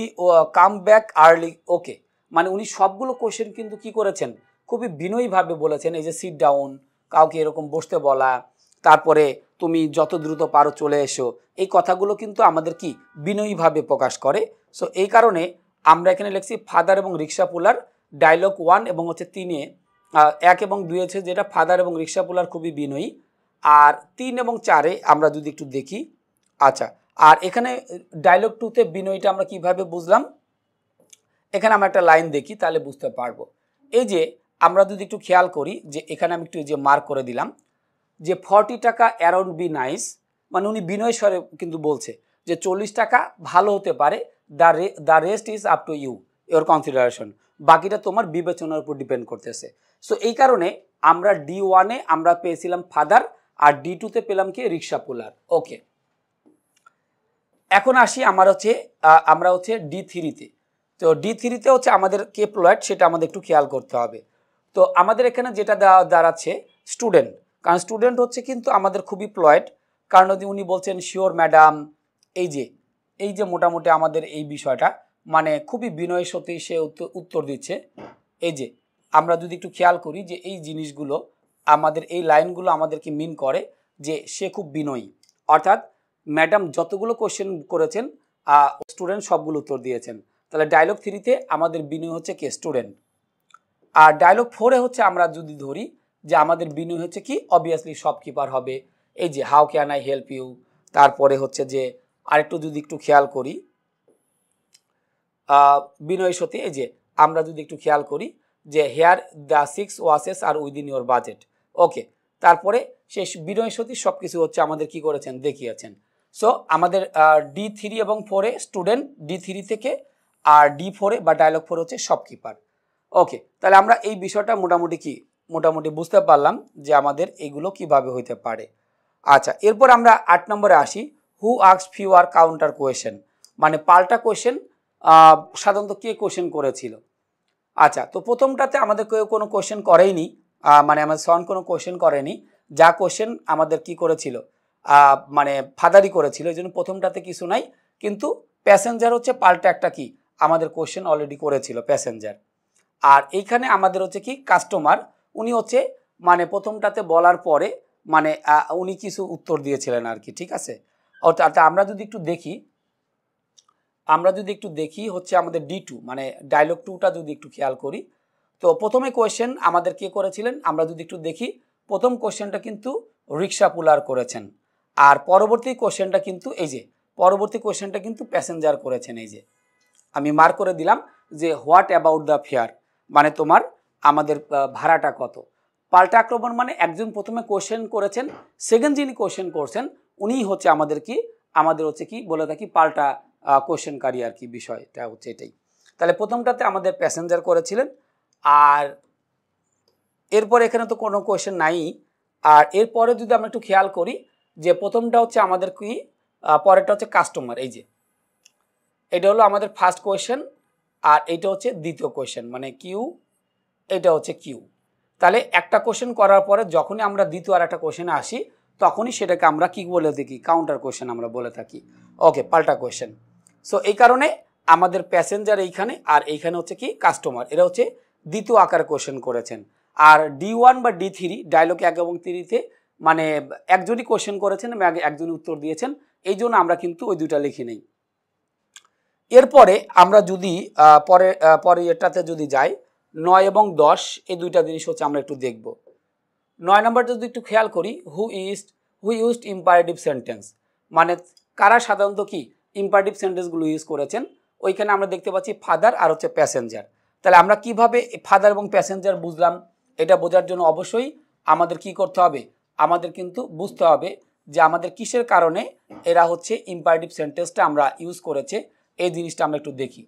come back early okay মানে উনি সবগুলো কোয়েশ্চেন কিন্তু কি করেছেন? খুবই বিনয়ীভাবে বলেছেন, এই যে সিট ডাউন কাউকে এরকম বসতে বলা, তারপরে তুমি যত দ্রুত পারো চলে এসো। এই কথাগুলো কিন্তু আমাদের কি? বিনয়ীভাবে প্রকাশ করে। সো এই কারণে আমরা এখানে লিখছি ফাদার এবং রিক্সা পুলার ডায়লগ ওয়ান এবং হচ্ছে তিনে এক এবং দুই হচ্ছে যেটা ফাদার এবং রিক্সা পুলার খুবই বিনয়ী। আর তিন এবং চারে আমরা যদি একটু দেখি আচ্ছা আর এখানে ডায়লগ টুতে বিনয়টা আমরা কীভাবে বুঝলাম? এখানে আমরা একটা লাইন দেখি, তাহলে বুঝতে পারব। এই যে, আমরা যদি একটু খেয়াল করি, যে এখানে আমি একটু যে মার্ক করে দিলাম, যে ফর্টি টাকা অ্যারাউন্ড বি নাইস মানে উনি বিনয় স্বরে কিন্তু বলছে যে চল্লিশ টাকা ভালো হতে পারে দ্য রে the rest is up to you your consideration বাকিটা তোমার বিবেচনার উপর ডিপেন্ড করতেছে। সো এই কারণে আমরা ডি ওয়ানে আমরা পেয়েছিলাম ফাদার আর ডি টুতে পেলাম কি? রিক্সা পুলার ওকে এখন আসি আমার হচ্ছে আমরা হচ্ছে ডি থ্রিতে তো। ডি থ্রিতে হচ্ছে আমাদের কে প্লয়েড সেটা আমাদের একটু খেয়াল করতে হবে। তো আমাদের এখানে যেটা দাঁড়াচ্ছে স্টুডেন্ট কারণ স্টুডেন্ট হচ্ছে কিন্তু আমাদের খুবই প্লয়েড কারণ যদি উনি বলছেন শিওর ম্যাডাম এই যে এই যে মোটামুটি আমাদের এই বিষয়টা মানে খুবই বিনয় সত্যি সে উত্তর দিচ্ছে। এই যে, আমরা যদি একটু খেয়াল করি যে এই জিনিসগুলো আমাদের, এই লাইনগুলো আমাদেরকে মিন করে যে সে খুব বিনয়ী। অর্থাৎ ম্যাডাম যতগুলো কোশ্চেন করেছেন স্টুডেন্ট সবগুলো উত্তর দিয়েছেন। তাহলে ডায়লগ থ্রিতে আমাদের বিনয় হচ্ছে কে স্টুডেন্ট আর ডায়লগ ফোরে হচ্ছে আমরা যদি ধরি যে আমাদের বিনয় হচ্ছে কি অবভিয়াসলি শপকিপার হবে। এই যে how can I help you তারপরে হচ্ছে যে, আরেকটু যদি একটু খেয়াল করি বিনয় সত্যি এই যে, আমরা যদি একটু খেয়াল করি যে here the six watches are within your budget okay তারপরে সে বিনয় সতী সব কিছু হচ্ছে আমাদের কি করেছেন? দেখিয়েছেন। সো আমাদের ডি থ্রি এবং ফোরে স্টুডেন্ট ডি থ্রি থেকে আর ডি ফোরে বা ডায়লগ ফোরে হচ্ছে শপকিপার ওকে তাহলে আমরা এই বিষয়টা মোটামুটি কি, মোটামুটি বুঝতে পারলাম যে আমাদের এগুলো কীভাবে হইতে পারে। আচ্ছা এরপর আমরা আট নম্বরে আসি who asks fewer counter question মানে পাল্টা কোয়েশন সাধারণত কে কোয়েশন করেছিল? আচ্ছা তো প্রথমটাতে আমাদের কেউ কোনো কোয়েশন করেইনি মানে আমাদের সন কোনো কোয়েশন করেনি, যা কোয়েশন আমাদের কি করেছিল? মানে ফাদারি করেছিল, এই জন্য প্রথমটাতে কিছু নাই। কিন্তু প্যাসেঞ্জার হচ্ছে পাল্টা একটা কি? আমাদের কোয়েশন অলরেডি করেছিল প্যাসেঞ্জার আর এইখানে আমাদের হচ্ছে কি? কাস্টমার উনি হচ্ছে মানে প্রথমটাতে বলার পরে মানে উনি কিছু উত্তর দিয়েছিলেন আর কি, ঠিক আছে? অর্থাৎ আমরা যদি একটু দেখি, আমরা যদি একটু দেখি হচ্ছে আমাদের ডি টু মানে ডায়লগ টুটা যদি একটু খেয়াল করি, তো প্রথমে কোয়েশ্চেন আমাদের কে করেছিলেন? আমরা যদি একটু দেখি, প্রথম কোয়েশ্চেনটা কিন্তু রিক্সা পুলার করেছেন। আর পরবর্তী কোয়েশ্চেনটা কিন্তু এই যে, পরবর্তী কোয়েশ্চেনটা কিন্তু প্যাসেঞ্জার করেছেন এই যে। আমি মার্ক করে দিলাম যে হোয়াট অ্যাবাউট দ্য ফেয়ার মানে তোমার আমাদের ভাড়াটা কত? পাল্টা আক্রমণ মানে একজন প্রথমে কোয়েশ্চেন করেছেন সেকেন্ড যিনি কোয়েশ্চেন করছেন, উনিই হচ্ছে আমাদের কি, আমাদের হচ্ছে কি বলে থাকি পাল্টা কোয়েশ্চেনকারী আর কি বিষয়টা হচ্ছে এটাই। তাহলে প্রথমটাতে আমাদের প্যাসেঞ্জার করেছিলেন, আর এরপর এখানে তো কোনো কোয়েশ্চেন নাই। আর এরপরে যদি আমরা একটু খেয়াল করি যে প্রথমটা হচ্ছে আমাদের কি পরেরটা হচ্ছে কাস্টমার এই যে। এটা হলো আমাদের ফার্স্ট কোয়েশ্চেন আর এটা হচ্ছে দ্বিতীয় কোয়েশ্চেন মানে কিউ এটা হচ্ছে কিউ তাহলে একটা কোশ্চেন করার পরে যখনই আমরা দ্বিতীয় আর একটা কোশ্চেনে আসি, তখনই সেটাকে আমরা কি বলে থাকি কাউন্টার কোয়েশ্চেন আমরা বলে থাকি। ওকে পাল্টা কোয়েশ্চেন সো এই কারণে আমাদের প্যাসেঞ্জার এইখানে, আর এইখানে হচ্ছে কি কাস্টমার এরা হচ্ছে দ্বিতীয় আকার কোয়েশ্চেন করেছেন। আর ডি ওয়ান বা ডি থ্রি ডায়লগ এক এবং থ্রিতে মানে একজনই কোয়েশ্চেন করেছেন এবং একজনই উত্তর দিয়েছেন। এই জন্য আমরা কিন্তু ওই দুইটা লিখি নেই। এরপরে আমরা যদি পরে পরে এটাতে যদি যাই, নয় এবং দশ, এই দুইটা জিনিস হচ্ছে আমরা একটু দেখব। নয় নম্বরটা যদি একটু খেয়াল করি who is who used imperative sentence মানে কারা সাধারণত কি ইম্পারেটিভ সেন্টেন্সগুলো ইউজ করেছেন? ওইখানে আমরা দেখতে পাচ্ছি ফাদার আর হচ্ছে প্যাসেঞ্জার তাহলে আমরা কীভাবে ফাদার এবং প্যাসেঞ্জার বুঝলাম? এটা বোঝার জন্য অবশ্যই আমাদের কি করতে হবে? আমাদের কিন্তু বুঝতে হবে যে আমাদের কিসের কারণে এরা হচ্ছে ইম্পারেটিভ সেন্টেন্সটা আমরা ইউজ করেছে। এই জিনিসটা আমরা একটু দেখি।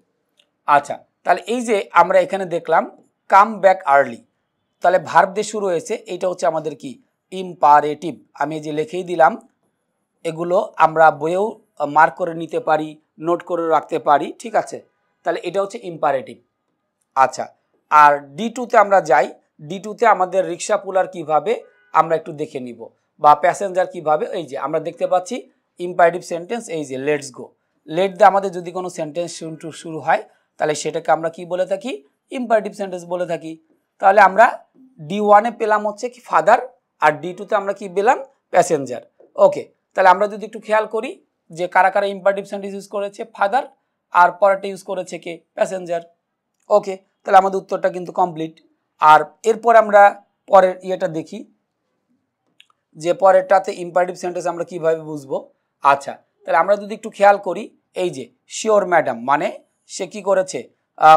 আচ্ছা তাহলে এই যে আমরা এখানে দেখলাম কাম ব্যাক আর্লি তাহলে ভার্ব দিয়ে শুরু হয়েছে, এইটা হচ্ছে আমাদের কি? ইম্পারেটিভ আমি যে লিখেই দিলাম, এগুলো আমরা বইয়েও মার্ক করে নিতে পারি নোট করে রাখতে পারি, ঠিক আছে? তাহলে এটা হচ্ছে ইম্পারেটিভ আচ্ছা আর ডি টুতে আমরা যাই। ডি টুতে আমাদের রিক্সা পুলার কীভাবে আমরা একটু দেখে নিব। বা প্যাসেঞ্জার কীভাবে, এই যে আমরা দেখতে পাচ্ছি ইম্পারেটিভ সেন্টেন্স এই যে লেটস গো লেট দিয়ে আমাদের যদি কোনো সেন্টেন্স শুরু হয়, তাহলে সেটাকে আমরা কি বলে থাকি? ইম্পারেটিভ সেন্টেন্স বলে থাকি। তাহলে আমরা ডি ওয়ানে পেলাম হচ্ছে কি ফাদার আর ডি টুতে আমরা কি পেলাম? প্যাসেঞ্জার ওকে তাহলে আমরা যদি একটু খেয়াল করি যে কারা কারা ইম্পারেটিভ সেন্টেন্স ইউজ করেছে? ফাদার আর পরেরটা ইউজ করেছে কে? প্যাসেঞ্জার ওকে তাহলে আমাদের উত্তরটা কিন্তু কমপ্লিট আর এরপর আমরা পরের ইয়েটা দেখি। যে পরেরটাতে ইম্পারেটিভ সেন্টেন্স আমরা কীভাবে বুঝব? আচ্ছা তাহলে আমরা যদি একটু খেয়াল করি, এই যে শিওর ম্যাডাম মানে সে কি করেছে?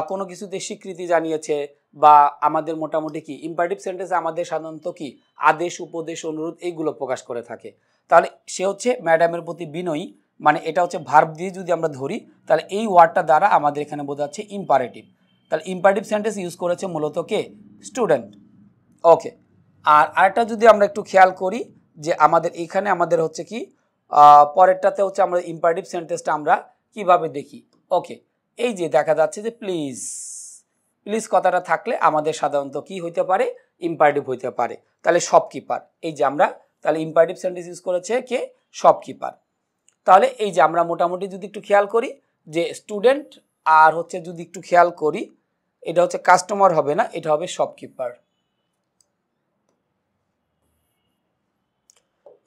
কোনো কিছুতে স্বীকৃতি জানিয়েছে বা আমাদের মোটামুটি কি? ইম্পারেটিভ সেন্টেন্স আমাদের সাধারণত কি? আদেশ, উপদেশ, অনুরোধ এইগুলো প্রকাশ করে থাকে। তাহলে সে হচ্ছে ম্যাডামের প্রতি বিনয়ী মানে এটা হচ্ছে ভার্ব দিয়ে যদি আমরা ধরি, তাহলে এই ওয়ার্ডটা দ্বারা আমাদের এখানে বোঝাচ্ছে ইম্পারেটিভ তাহলে ইম্পারেটিভ সেন্টেন্স ইউজ করেছে মূলত কে? স্টুডেন্ট ওকে আর আরেকটা যদি আমরা একটু খেয়াল করি যে আমাদের এখানে আমাদের হচ্ছে কি পরেরটাতে হচ্ছে আমরা ইম্পারেটিভ সেন্টেন্সটা আমরা কীভাবে দেখি? ওকে এই যে দেখা যাচ্ছে যে প্লিজ প্লিজ কথাটা থাকলে আমাদের সাধারণত কি হইতে পারে? ইম্পারেটিভ হইতে পারে। তাহলে শপকিপার এই যে আমরা তাহলে ইম্পারেটিভ সেন্টেন্স ইউজ করেছে কে? শপকিপার তাহলে এই যে আমরা মোটামুটি যদি একটু খেয়াল করি যে স্টুডেন্ট আর হচ্ছে যদি একটু খেয়াল করি, এটা হচ্ছে কাস্টমার হবে না, এটা হবে শপকিপার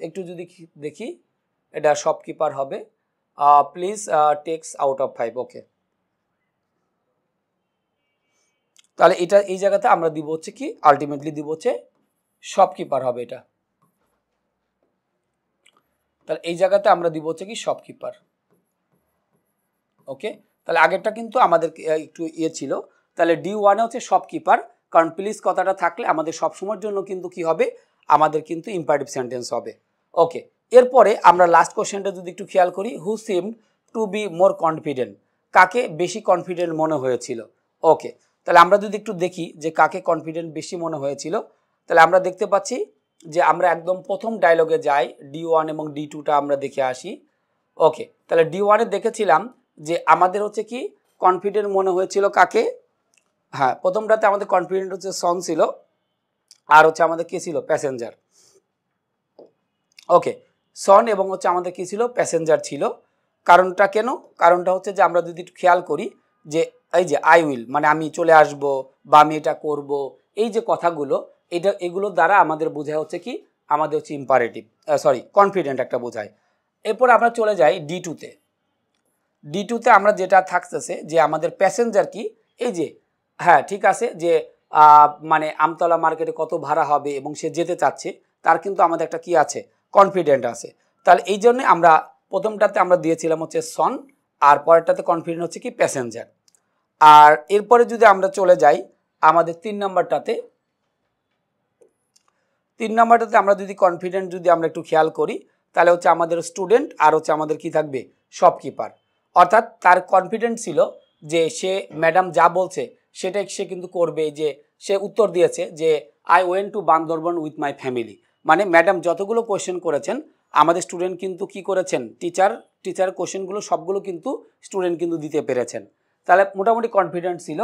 একটু যদি দেখি, এটা শপকিপার হবে। Please takes out of five okay তাহলে এটা এই জায়গাতে আমরা দিব হচ্ছে কি আলটিমেটলি দিব হচ্ছে শপকিপার হবে এটা। তাহলে এই জায়গাতে আমরা দিব হচ্ছে কি শপকিপার ওকে তাহলে আগেরটা কিন্তু আমাদের একটু ইয়ে ছিল। তাহলে ডি ওয়ানে হচ্ছে শপকিপার কারণ প্লিজ কথাটা থাকলে আমাদের সবসময়ের জন্য কিন্তু কি হবে, আমাদের কিন্তু ইম্পারেটিভ সেন্টেন্স হবে। ওকে এরপরে আমরা লাস্ট কোশ্চেনটা যদি একটু খেয়াল করি who seem to be more confident কাকে বেশি কনফিডেন্ট মনে হয়েছিল? ওকে তাহলে আমরা যদি একটু দেখি যে কাকে কনফিডেন্ট বেশি মনে হয়েছিল, তাহলে আমরা দেখতে পাচ্ছি যে আমরা একদম প্রথম ডায়লগে যাই ডি ওয়ান এবং ডি টুটা আমরা দেখে আসি। ওকে তাহলে ডি ওয়ানে দেখেছিলাম যে আমাদের হচ্ছে কি কনফিডেন্ট মনে হয়েছিল কাকে? হ্যাঁ প্রথমটাতে আমাদের কনফিডেন্ট হচ্ছে সন ছিল, আর হচ্ছে আমাদের কে ছিল? প্যাসেঞ্জার ওকে সন এবং হচ্ছে আমাদের কি ছিল? প্যাসেঞ্জার ছিল। কারণটা কেন? কারণটা হচ্ছে যে আমরা যদি খেয়াল করি যে এই যে আই উইল মানে আমি চলে আসব বা আমি এটা করব, এই যে কথাগুলো, এটা এগুলোর দ্বারা আমাদের বোঝায় হচ্ছে কি? আমাদের হচ্ছে ইম্পারেটিভ সরি কনফিডেন্ট একটা বোঝায়। এরপর আমরা চলে যাই ডি টুতে ডি টুতে আমরা যেটা থাকতেছে যে আমাদের প্যাসেঞ্জার কি? এই যে হ্যাঁ ঠিক আছে, যে মানে আমতলা মার্কেটে কত ভাড়া হবে এবং সে যেতে চাচ্ছে, তার কিন্তু আমাদের একটা কি আছে? কনফিডেন্ট আছে। তাহলে এই জন্য আমরা প্রথমটাতে আমরা দিয়েছিলাম হচ্ছে সন আর পরেরটাতে কনফিডেন্ট হচ্ছে কি প্যাসেঞ্জার আর এরপরে যদি আমরা চলে যাই, আমাদের তিন নম্বরটাতে তিন নম্বরটাতে আমরা যদি কনফিডেন্ট যদি আমরা একটু খেয়াল করি, তাহলে হচ্ছে আমাদের স্টুডেন্ট আর হচ্ছে আমাদের কি থাকবে? শপকিপার অর্থাৎ তার কনফিডেন্ট ছিল যে সে ম্যাডাম যা বলছে, সেটাই সে কিন্তু করবে, যে সে উত্তর দিয়েছে যে I went to Bandarban with my family মানে ম্যাডাম যতগুলো কোয়েশ্চেন করেছেন, আমাদের স্টুডেন্ট কিন্তু কি করেছেন? টিচার টিচার কোয়েশ্চেনগুলো সবগুলো কিন্তু স্টুডেন্ট কিন্তু দিতে পেরেছেন। তাহলে মোটামুটি কনফিডেন্ট ছিল।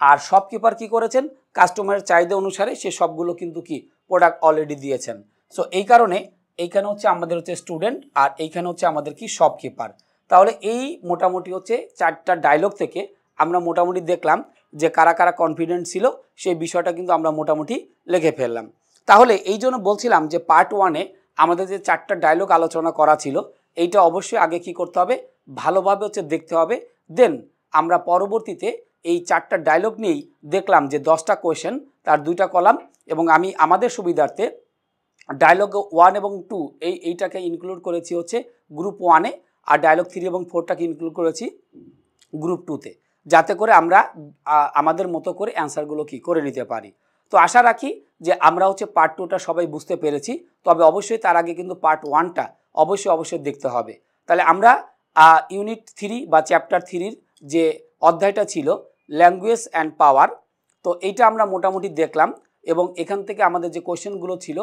আর শপকিপার কি করেছেন? কাস্টমারের চাহিদা অনুসারে সে সবগুলো কিন্তু কি? প্রোডাক্ট অলরেডি দিয়েছেন। সো এই কারণে এইখানে হচ্ছে আমাদের হচ্ছে স্টুডেন্ট আর এইখানে হচ্ছে আমাদের কি? শপকিপার তাহলে এই মোটামুটি হচ্ছে চারটা ডায়লগ থেকে আমরা মোটামুটি দেখলাম যে কারা কারা কনফিডেন্ট ছিল, সেই বিষয়টা কিন্তু আমরা মোটামুটি লিখে ফেললাম। তাহলে এই জন্য বলছিলাম যে পার্ট ওয়ানে আমাদের যে চারটা ডায়লগ আলোচনা করা ছিল, এইটা অবশ্যই আগে কি করতে হবে? ভালোভাবে হচ্ছে দেখতে হবে। দেন আমরা পরবর্তীতে এই চারটা ডায়লগ নিয়েই দেখলাম যে দশটা কোয়েশ্চেন তার দুইটা কলাম এবং আমি আমাদের সুবিধার্থে ডায়লগ ওয়ান এবং টু এই এইটাকে ইনক্লুড করেছি হচ্ছে গ্রুপ ওয়ানে আর ডায়লগ থ্রি এবং ফোরটাকে ইনক্লুড করেছি গ্রুপ টুতে যাতে করে আমরা আমাদের মতো করে অ্যান্সারগুলো কি করে নিতে পারি। তো আশা রাখি যে আমরা হচ্ছে পার্ট টুটা সবাই বুঝতে পেরেছি। তবে অবশ্যই তার আগে কিন্তু পার্ট ওয়ানটা অবশ্যই অবশ্যই দেখতে হবে। তাহলে আমরা ইউনিট থ্রি বা চ্যাপ্টার থ্রির যে অধ্যায়টা ছিল ল্যাঙ্গুয়েজ অ্যান্ড পাওয়ার তো এইটা আমরা মোটামুটি দেখলাম এবং এখান থেকে আমাদের যে কোশ্চেনগুলো ছিল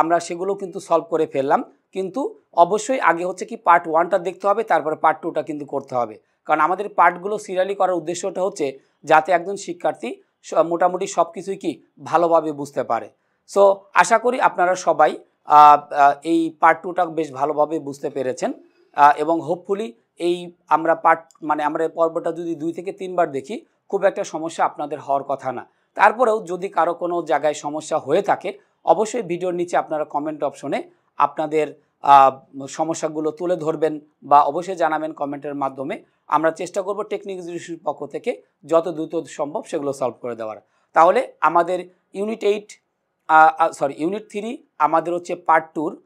আমরা সেগুলো কিন্তু সলভ করে ফেললাম। কিন্তু অবশ্যই আগে হচ্ছে কি পার্ট ওয়ানটা দেখতে হবে, তারপরে পার্ট টুটা কিন্তু করতে হবে। কারণ আমাদের পার্টগুলো সিরিয়ালি করার উদ্দেশ্যটা হচ্ছে যাতে একজন শিক্ষার্থী মোটামুটি সব কিছুই কি ভালোভাবে বুঝতে পারে। সো আশা করি আপনারা সবাই এই পার্ট টুটা বেশ ভালোভাবে বুঝতে পেরেছেন। এবং হোপফুলি এই আমরা পার্ট মানে আমরা এই পর্বটা যদি দুই থেকে তিনবার দেখি, খুব একটা সমস্যা আপনাদের হওয়ার কথা না। তারপরেও যদি কারও কোনো জায়গায় সমস্যা হয়ে থাকে, অবশ্যই ভিডিওর নিচে আপনারা কমেন্ট অপশনে আপনাদের সমস্যাগুলো তুলে ধরবেন বা অবশ্যই জানাবেন কমেন্টের মাধ্যমে। আমরা চেষ্টা করব টেকনিক এডুকেশনের পক্ষ থেকে যত দ্রুত সম্ভব সেগুলো সলভ করে দেওয়ার। তাহলে আমাদের unit eight sorry unit three আমাদের হচ্ছে পার্ট টুর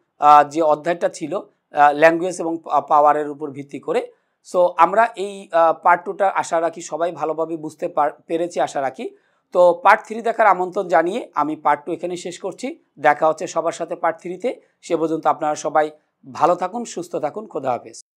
যে অধ্যায়টা ছিল ল্যাঙ্গুয়েজ এবং পাওয়ারের উপর ভিত্তি করে। সো আমরা এই পার্ট টুটা আশা রাখি সবাই ভালোভাবে বুঝতে পার- পেরেছি, আশা রাখি। তো পার্ট থ্রি দেখার আমন্ত্রণ জানিয়ে আমি পার্ট টু এখানে শেষ করছি। দেখা হচ্ছে সবার সাথে পার্ট থ্রিতে সে পর্যন্ত আপনারা সবাই ভালো থাকুন, সুস্থ থাকুন। খোদা হাফেজ।